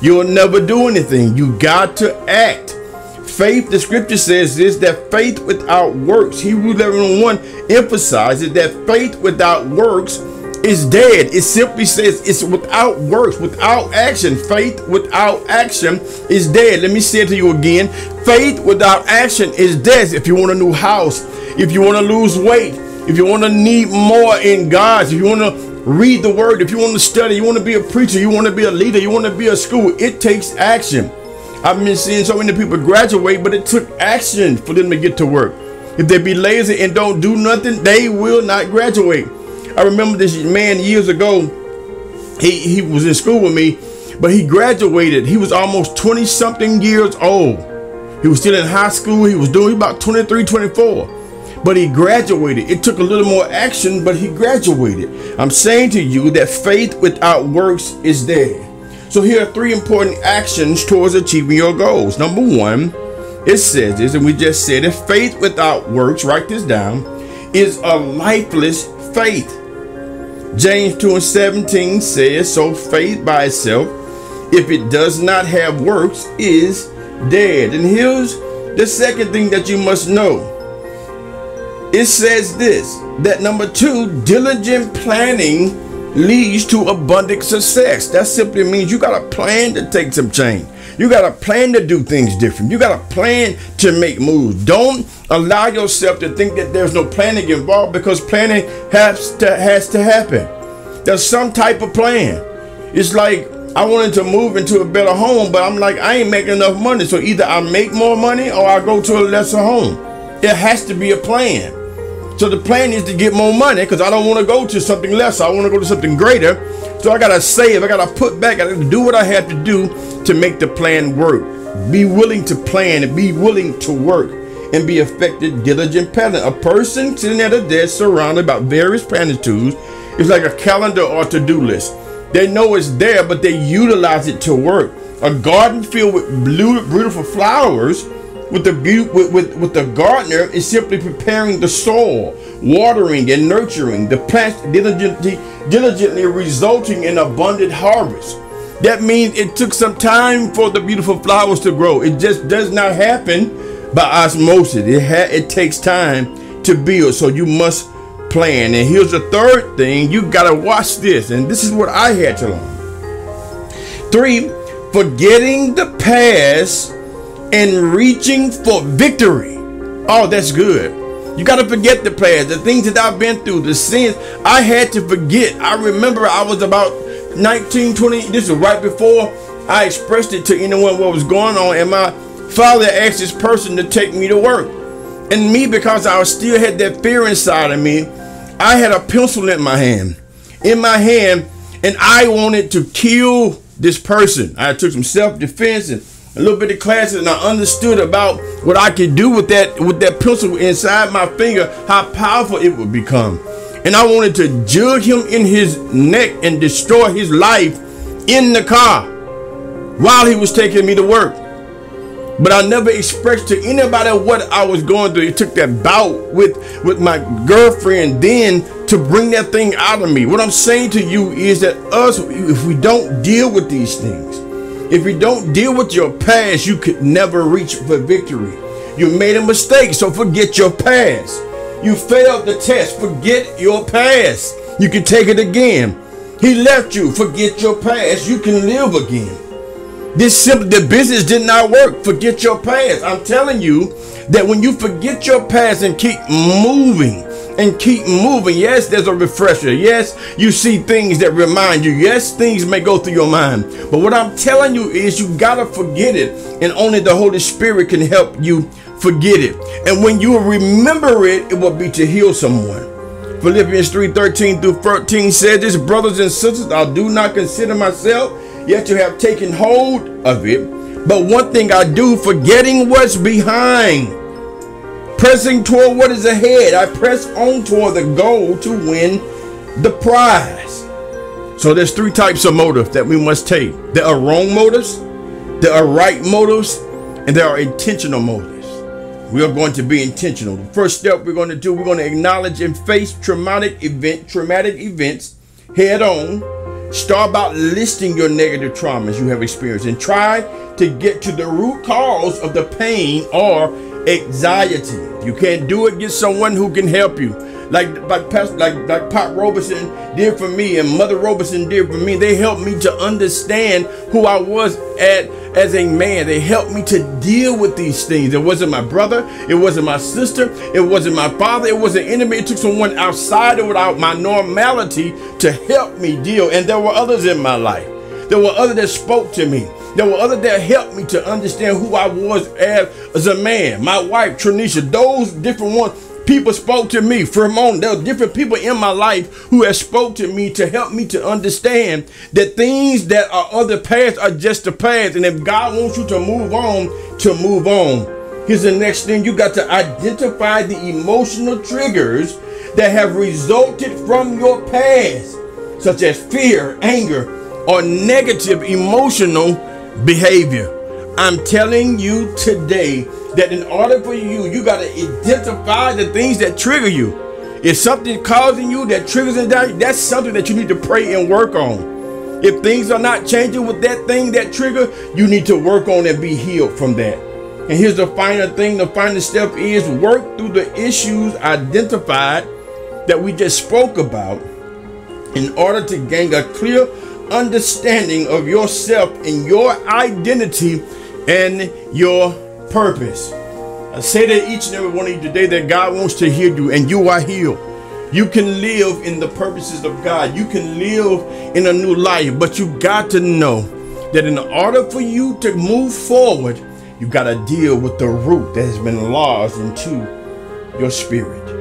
you'll never do anything. You got to act. Faith, the scripture says this that faith without works, Hebrews 11 1 emphasizes that faith without works is dead. It simply says it's without works, without action. Faith without action is dead. Let me say it to you again. Faith without action is dead. If you want a new house, if you want to lose weight, if you want to need more in God, if you want to read the word, if you want to study, you want to be a preacher, you want to be a leader, you want to be a school, it takes action. I've been seeing so many people graduate, but it took action for them to get to work. If they be lazy and don't do nothing, they will not graduate. I remember this man years ago. He he was in school with me, but he graduated. He was almost 20 something years old. He was still in high school. He was doing about 23, 24. But he graduated. It took a little more action, but he graduated. I'm saying to you that faith without works is dead. So here are three important actions towards achieving your goals. Number one, it says this, and we just said it faith without works, write this down, is a lifeless faith. James 2 and 17 says, So faith by itself, if it does not have works, is dead. And here's the second thing that you must know. It says this that number two, diligent planning leads to abundant success. That simply means you got a plan to take some change. You got a plan to do things different. You got a plan to make moves. Don't allow yourself to think that there's no planning involved because planning has to has to happen. There's some type of plan. It's like I wanted to move into a better home, but I'm like I ain't making enough money. So either I make more money or I go to a lesser home. It has to be a plan. So the plan is to get more money because I don't want to go to something less. I want to go to something greater. So I got to save. I got to put back. I got to do what I have to do to make the plan work. Be willing to plan and be willing to work and be effective, diligent planner. A person sitting at a desk surrounded by various tools is like a calendar or to-do list. They know it's there, but they utilize it to work. A garden filled with blue, beautiful flowers with the with, with, with the gardener is simply preparing the soil, watering and nurturing the plants diligently, diligently resulting in abundant harvest. That means it took some time for the beautiful flowers to grow. It just does not happen by osmosis. It it takes time to build. So you must plan. And here's the third thing: you gotta watch this. And this is what I had to learn. Three, forgetting the past and reaching for victory. Oh, that's good. You got to forget the past, the things that I've been through, the sins I had to forget. I remember I was about 19, 20. This was right before I expressed it to anyone what was going on. And my father asked this person to take me to work. And me, because I still had that fear inside of me, I had a pencil in my hand. In my hand, and I wanted to kill this person. I took some self-defense and a little bit of classes and I understood about what I could do with that with that pencil inside my finger, how powerful it would become. And I wanted to jug him in his neck and destroy his life in the car while he was taking me to work. But I never expressed to anybody what I was going through. It took that bout with, with my girlfriend then to bring that thing out of me. What I'm saying to you is that us, if we don't deal with these things, if you don't deal with your past, you could never reach for victory. You made a mistake, so forget your past. You failed the test, forget your past. You can take it again. He left you, forget your past. You can live again. This simple, the business did not work. Forget your past. I'm telling you that when you forget your past and keep moving, and keep moving. Yes, there's a refresher. Yes, you see things that remind you. Yes, things may go through your mind. But what I'm telling you is you got to forget it. And only the Holy Spirit can help you forget it. And when you remember it, it will be to heal someone. Philippians 3 13 through 14 says this, brothers and sisters, I do not consider myself yet to have taken hold of it. But one thing I do, forgetting what's behind Pressing toward what is ahead, I press on toward the goal to win the prize. So there's three types of motive that we must take. There are wrong motives, there are right motives, and there are intentional motives. We are going to be intentional. The first step we're going to do, we're going to acknowledge and face traumatic event, traumatic events head on. Start about listing your negative traumas you have experienced and try to get to the root cause of the pain or anxiety. You can't do it, get someone who can help you. Like like like like Pop Robertson did for me and Mother Robertson did for me. They helped me to understand who I was at as a man. They helped me to deal with these things. It wasn't my brother, it wasn't my sister, it wasn't my father, it was an enemy. It took someone outside of without my normality to help me deal. And there were others in my life. There were others that spoke to me. There were others that helped me to understand who I was as, as a man. My wife, Tranisha, those different ones people spoke to me from on. There were different people in my life who have spoke to me to help me to understand that things that are other paths are just the past and if god wants you to move on to move on. Here's the next thing. You got to identify the emotional triggers that have resulted from your past such as fear anger or negative emotional behavior i'm telling you today that in order for you, you got to identify the things that trigger you. If something causing you that triggers it down, that's something that you need to pray and work on. If things are not changing with that thing that trigger, you need to work on and be healed from that. And here's the final thing, the final step is work through the issues identified that we just spoke about in order to gain a clear understanding of yourself and your identity and your purpose. I say that each and every one of you today that God wants to heal you and you are healed. You can live in the purposes of God. You can live in a new life, but you got to know that in order for you to move forward, you got to deal with the root that has been lodged into your spirit.